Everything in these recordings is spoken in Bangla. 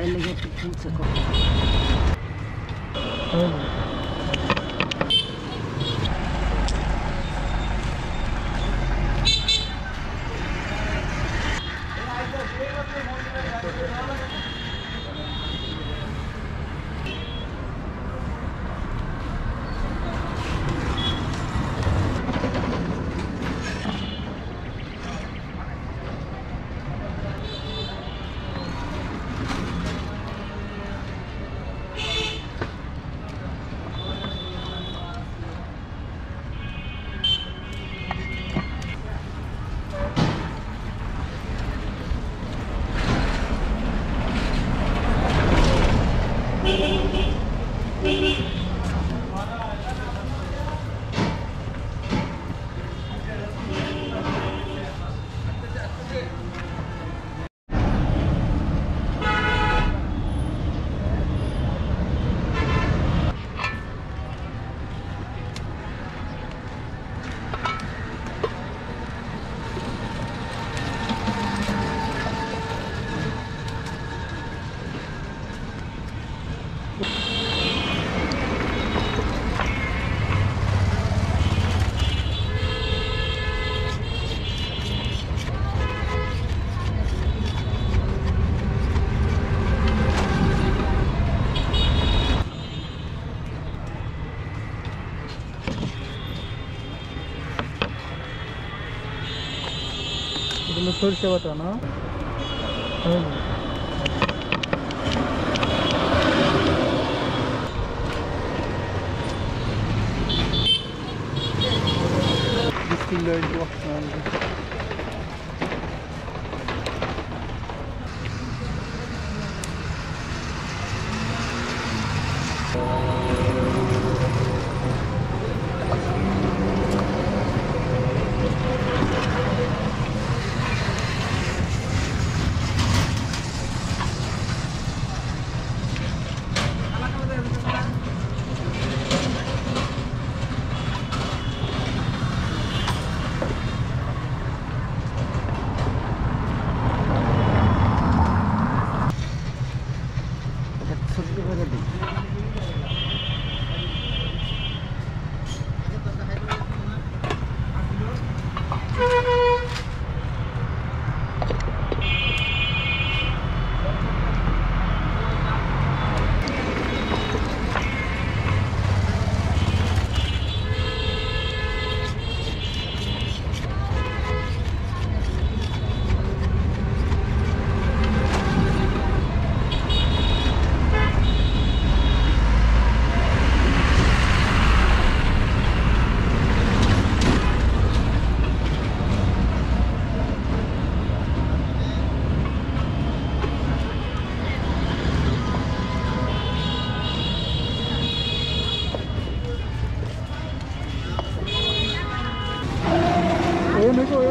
হ্যাঁ এর লেগে একটু কিনছে কম Bunu Sörşe Vatan'a. Evet. Bismillahirrahmanirrahim. এ মেকো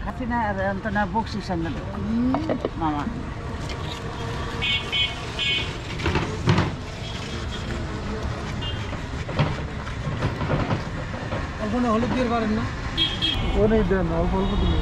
এটা খাচ্ছি না আর অন্তনা বকশিস সামনে মামা ওখানে হলুদ দিয়ে পারেন না অনেক দেন অল্প অল্প দিলে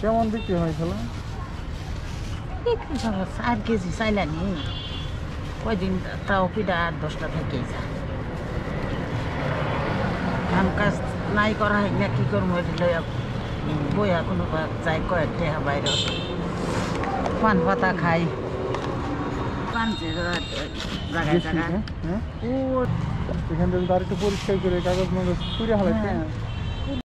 কেমন বিক্রি হয় খেলা চার কেজি চাইলানি কয়দিন তাও পিঠা আট দশটা থেকেই যা কাম কাজ নাই করা হয় না কি করব লইয়া বইয়া কোনো যাই কয়েক টেহা বাইরে। পান পাতা খাই। হ্যাঁ? এখান থেকে একটু পরিষ্কার করে কাগজ মাগজ পুড়ে হ্যাঁ।